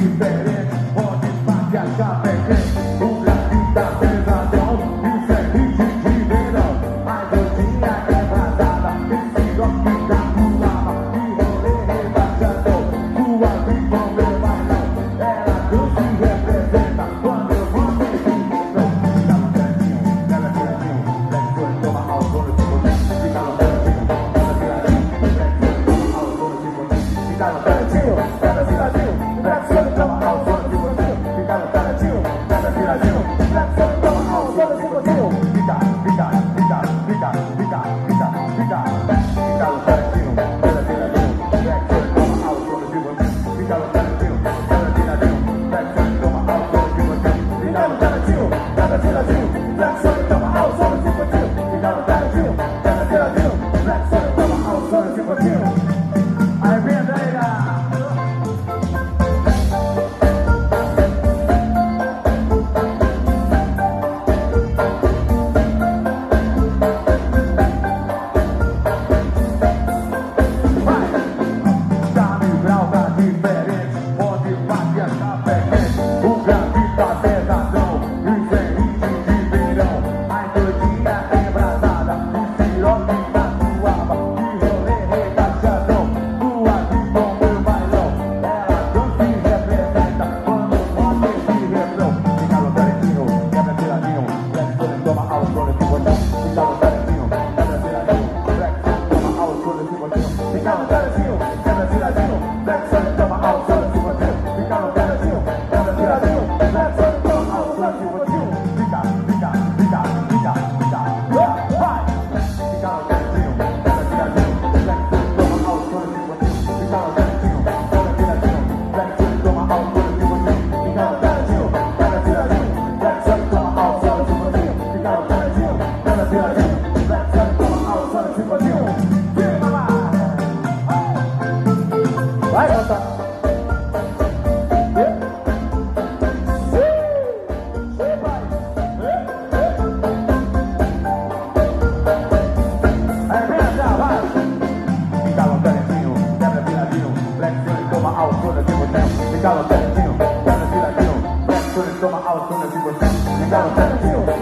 diferente, pode estar que achar pequeno. O grafite da pesadão, isso é de verão. A gordinha é atrasada, esse gosto o pulava. E rolê rebaixadão, sua vida problema não. Ela não se representa quando eu vou ter que então. Fica no cantinho, ela toma ao dono de de boneco. Fica now is going to be with. Libertando.